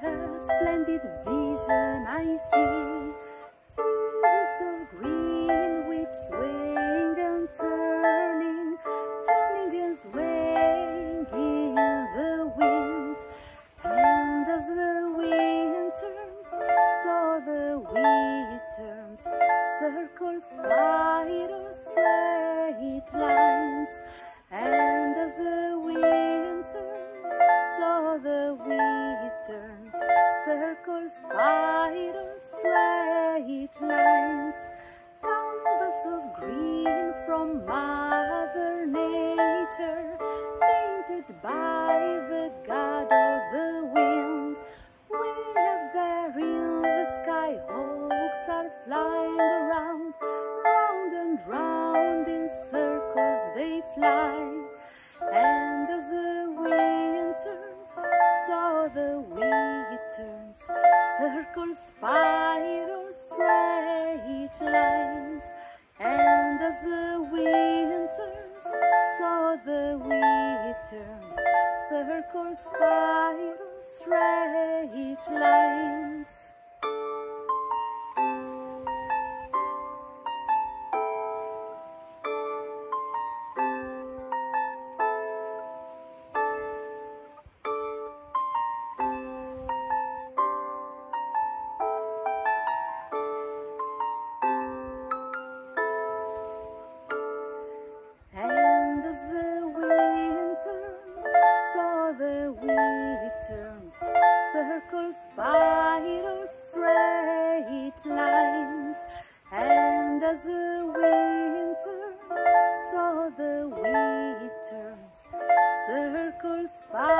A splendid vision I see. Spirals, straight lines. And as the wind turns, so the wheat turns, circles, spiders straight lines. Canvas of green from Mother Nature, painted by the God of the wind. We have there in the sky, hawks are flying circles, spirals, straight lines. And as the wind turns, so the wheat turns, circles, spirals, straight lines. turns, circles, spirals, straight lines. And as the wind turns, so the wind turns, circles, spirals.